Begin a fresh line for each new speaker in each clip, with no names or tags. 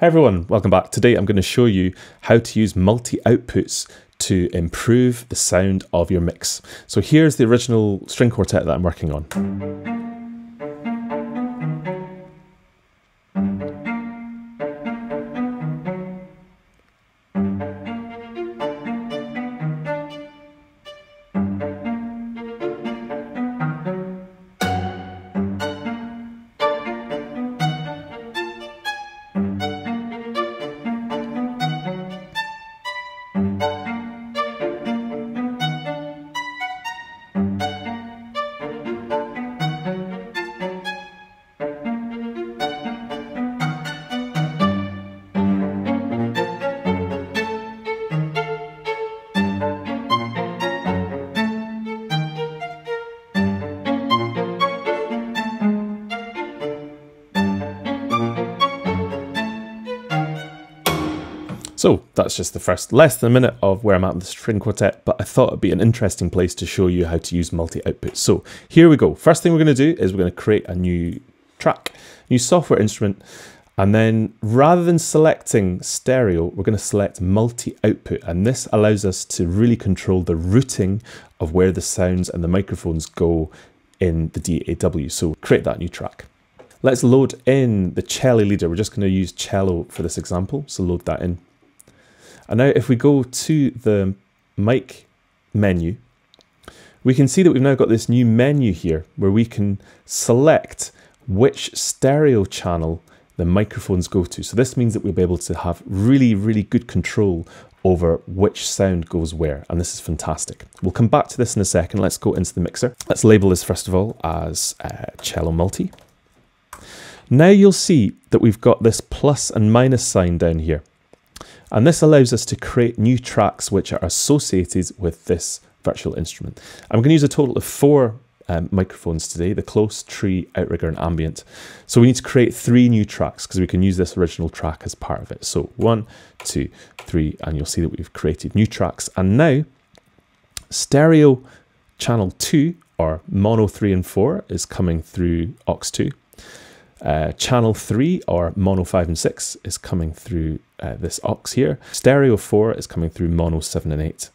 Hey everyone, welcome back. Today I'm going to show you how to use multi-outputs to improve the sound of your mix. So here's the original string quartet that I'm working on. So that's just the first less than a minute of where I'm at with the string quartet, but I thought it'd be an interesting place to show you how to use multi-output. So here we go. First thing we're going to do is we're going to create a new track, new software instrument, and then rather than selecting stereo, we're going to select multi-output, and this allows us to really control the routing of where the sounds and the microphones go in the DAW. So create that new track. Let's load in the cello leader. We're just going to use cello for this example. So load that in. And now if we go to the mic menu, we can see that we've now got this new menu here where we can select which stereo channel the microphones go to. So this means that we'll be able to have really, really good control over which sound goes where, and this is fantastic. We'll come back to this in a second. Let's go into the mixer. Let's label this first of all as uh, cello multi. Now you'll see that we've got this plus and minus sign down here. And this allows us to create new tracks which are associated with this virtual instrument. I'm going to use a total of four um, microphones today, the close, tree, outrigger and ambient. So we need to create three new tracks because we can use this original track as part of it. So one, two, three, and you'll see that we've created new tracks. And now stereo channel two or mono three and four is coming through aux 2 uh, channel 3 or mono 5 and 6 is coming through uh, this aux here. Stereo 4 is coming through mono 7 and 8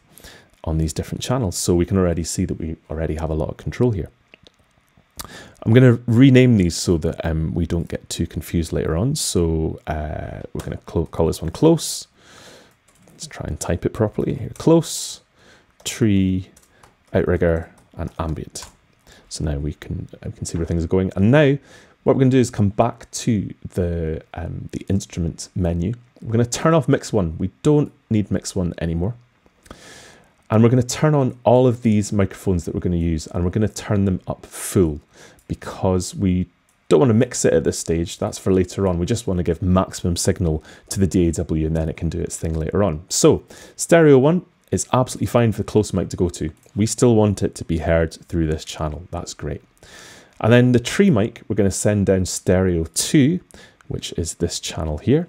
on these different channels. So we can already see that we already have a lot of control here. I'm going to rename these so that um, we don't get too confused later on. So uh, we're going to call this one close. Let's try and type it properly here. Close, tree, outrigger, and ambient. So now we can, we can see where things are going. And now what we're going to do is come back to the, um, the instrument menu. We're going to turn off mix one. We don't need mix one anymore. And we're going to turn on all of these microphones that we're going to use and we're going to turn them up full because we don't want to mix it at this stage. That's for later on. We just want to give maximum signal to the DAW and then it can do its thing later on. So stereo one is absolutely fine for the close mic to go to. We still want it to be heard through this channel. That's great. And then the tree mic, we're going to send down stereo 2, which is this channel here.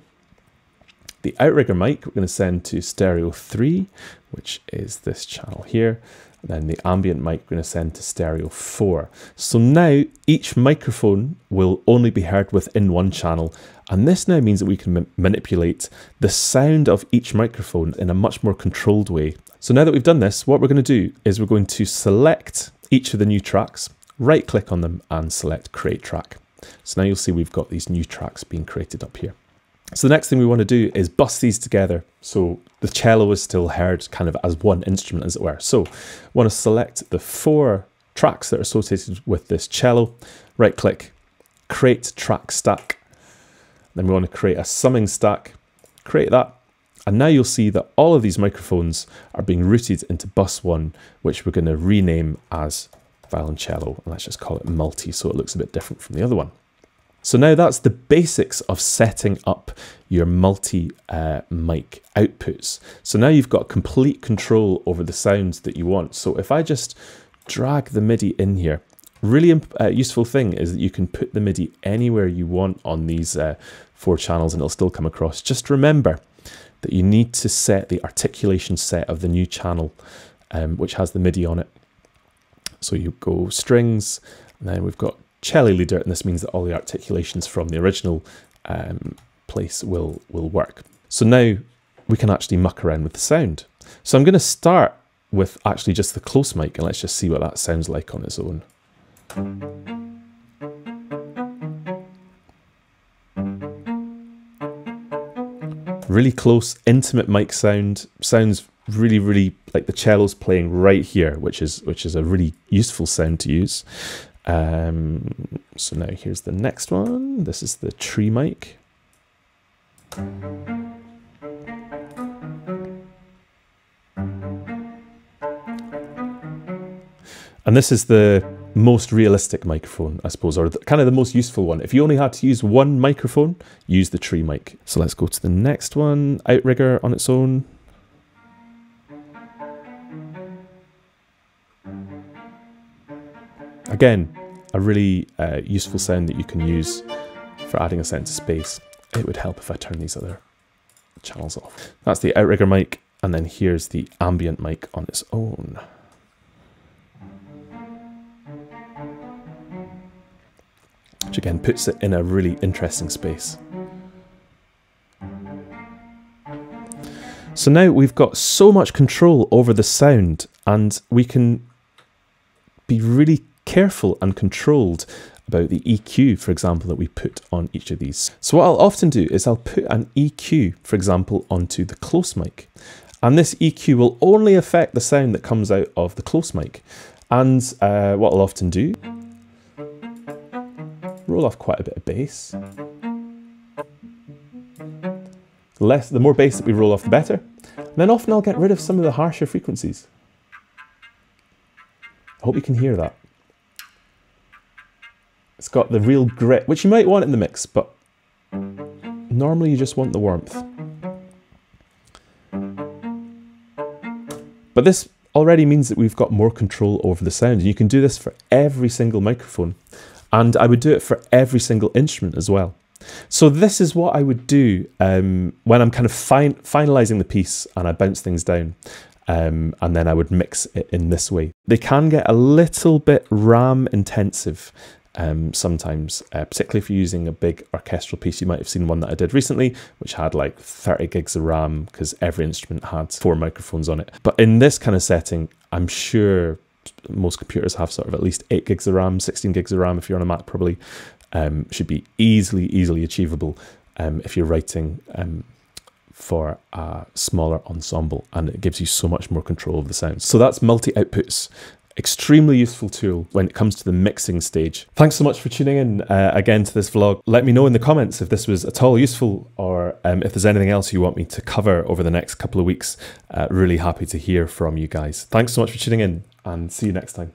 The outrigger mic, we're going to send to stereo 3, which is this channel here. And then the ambient mic, we're going to send to stereo 4. So now each microphone will only be heard within one channel. And this now means that we can ma manipulate the sound of each microphone in a much more controlled way. So now that we've done this, what we're going to do is we're going to select each of the new tracks right click on them and select create track. So now you'll see we've got these new tracks being created up here. So the next thing we want to do is bust these together. So the cello is still heard kind of as one instrument as it were. So I want to select the four tracks that are associated with this cello, right click, create track stack. Then we want to create a summing stack, create that. And now you'll see that all of these microphones are being routed into bus one, which we're going to rename as violoncello, and let's just call it multi so it looks a bit different from the other one. So now that's the basics of setting up your multi uh, mic outputs. So now you've got complete control over the sounds that you want. So if I just drag the MIDI in here, really uh, useful thing is that you can put the MIDI anywhere you want on these uh, four channels and it'll still come across. Just remember that you need to set the articulation set of the new channel, um, which has the MIDI on it. So you go strings, and then we've got cello leader, and this means that all the articulations from the original um, place will, will work. So now we can actually muck around with the sound. So I'm going to start with actually just the close mic and let's just see what that sounds like on its own. Really close, intimate mic sound. Sounds really, really like the cello's playing right here, which is which is a really useful sound to use. Um, so now here's the next one. This is the tree mic. And this is the most realistic microphone, I suppose, or the, kind of the most useful one. If you only had to use one microphone, use the tree mic. So let's go to the next one, Outrigger on its own. Again, a really uh, useful sound that you can use for adding a sense of space. It would help if I turn these other channels off. That's the outrigger mic, and then here's the ambient mic on its own. Which again puts it in a really interesting space. So now we've got so much control over the sound and we can be really careful and controlled about the EQ, for example, that we put on each of these. So what I'll often do is I'll put an EQ, for example, onto the close mic. And this EQ will only affect the sound that comes out of the close mic. And uh, what I'll often do, roll off quite a bit of bass. Less, the more bass that we roll off, the better. And then often I'll get rid of some of the harsher frequencies. I hope you can hear that. It's got the real grit, which you might want in the mix, but normally you just want the warmth. But this already means that we've got more control over the sound. You can do this for every single microphone. And I would do it for every single instrument as well. So this is what I would do um, when I'm kind of fin finalizing the piece and I bounce things down. Um, and then I would mix it in this way. They can get a little bit RAM intensive um, sometimes, uh, particularly if you're using a big orchestral piece. You might have seen one that I did recently, which had like 30 gigs of RAM because every instrument had four microphones on it. But in this kind of setting, I'm sure most computers have sort of at least 8 gigs of RAM, 16 gigs of RAM if you're on a Mac probably, um, should be easily, easily achievable um, if you're writing um, for a smaller ensemble and it gives you so much more control of the sound. So that's multi-outputs extremely useful tool when it comes to the mixing stage. Thanks so much for tuning in uh, again to this vlog. Let me know in the comments if this was at all useful or um, if there's anything else you want me to cover over the next couple of weeks. Uh, really happy to hear from you guys. Thanks so much for tuning in and see you next time.